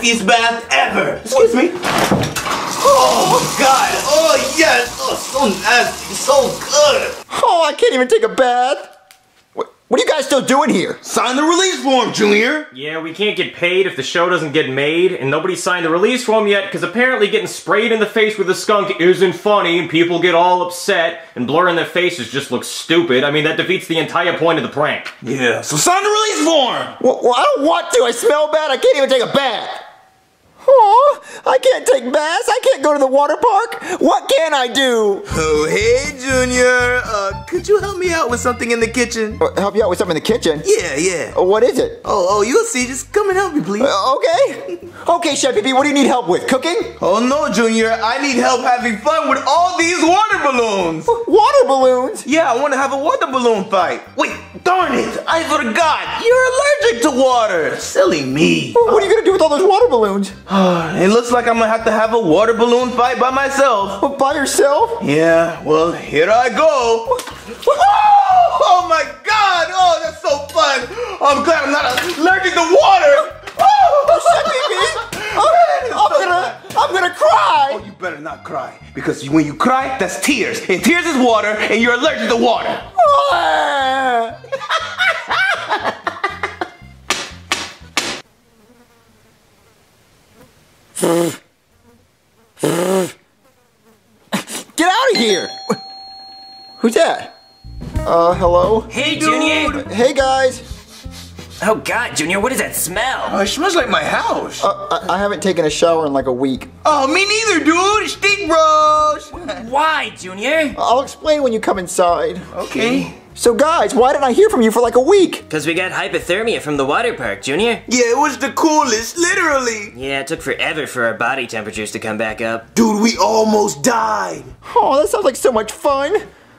nastiest bath ever. Excuse me. Oh God. Oh yes. Oh, so nasty. So good. Oh, I can't even take a bath. What, what are you guys still doing here? Sign the release form, Junior. Yeah, we can't get paid if the show doesn't get made, and nobody signed the release form yet because apparently getting sprayed in the face with a skunk isn't funny, and people get all upset, and blurring their faces just looks stupid. I mean, that defeats the entire point of the prank. Yeah. So sign the release form. Well, well, I don't want to. I smell bad. I can't even take a bath. Oh, I can't take baths. I can't go to the water park. What can I do? Oh hey, Junior. Uh, could you help me out with something in the kitchen? Uh, Help you out with something in the kitchen. Yeah, yeah. Uh, What is it? Oh, oh, you'll see. Just come and help me, please. Uh, okay. Okay, Chef Pee, what do you need help with? Cooking? Oh no, Junior. I need help having fun with all these water balloons. Water balloons? Yeah, I want to have a water balloon fight. Wait, darn it! I forgot. You're allergic to water. Silly me. What are you gonna do with all those water balloons? it looks like I'm gonna have to have a water balloon fight by myself. By yourself? Yeah, well, here I go. Oh, oh my god! Oh, that's so fun! I'm glad I'm not allergic to water! Oh, I'm, I'm gonna, I'm gonna cry. Oh, you better not cry. Because when you cry, that's tears. And tears is water, and you're allergic to water. Ah. Get out of here! Who's that? Uh, hello? Hey, Junior! Hey guys! Oh God, Junior, what is that smell? Oh, it smells like my house. Uh, I, I haven't taken a shower in like a week. oh, me neither, dude. Stink bros. Why, Junior? I'll explain when you come inside. Okay. So guys, why didn't I hear from you for like a week? Because we got hypothermia from the water park, Junior. Yeah, it was the coolest, literally. Yeah, it took forever for our body temperatures to come back up. Dude, we almost died. Oh, that sounds like so much fun.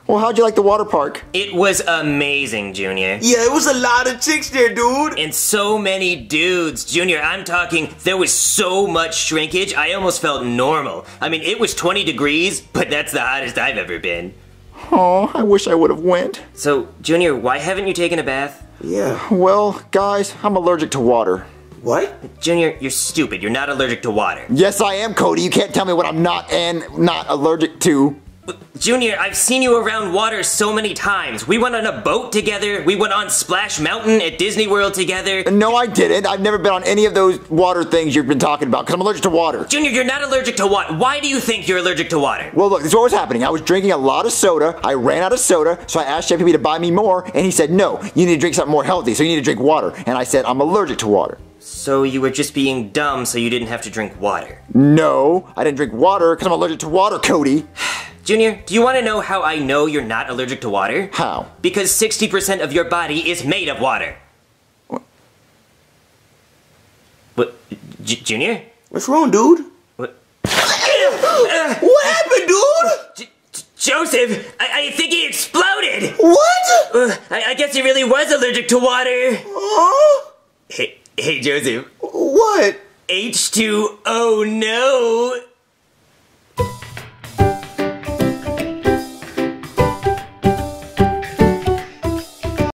Well, how'd you like the water park? It was amazing, Junior. Yeah, it was a lot of chicks there, dude. And so many dudes. Junior, I'm talking, there was so much shrinkage, I almost felt normal. I mean, it was 20 degrees, but that's the hottest I've ever been. Oh, I wish I would have went. So, Junior, why haven't you taken a bath? Yeah. Well, guys, I'm allergic to water. What? Junior, you're stupid. You're not allergic to water. Yes, I am, Cody. You can't tell me what I'm not and not allergic to. Junior, I've seen you around water so many times. We went on a boat together. We went on Splash Mountain at Disney World together. No, I didn't. I've never been on any of those water things you've been talking about because I'm allergic to water. Junior, you're not allergic to water. Why do you think you're allergic to water? Well, look, this is what was happening. I was drinking a lot of soda. I ran out of soda, so I asked JPP to buy me more, and he said, no, you need to drink something more healthy, so you need to drink water. And I said, I'm allergic to water. So you were just being dumb so you didn't have to drink water. No, I didn't drink water because I'm allergic to water, Cody. Junior, do you want to know how I know you're not allergic to water? How? Because 60% of your body is made of water. What? J- Junior? What's wrong, dude? What? What happened, dude? J- Joseph, I-, I think he exploded! What? Uh, I-, I guess he really was allergic to water. Huh? Hey, hey, Joseph. What? H2O no.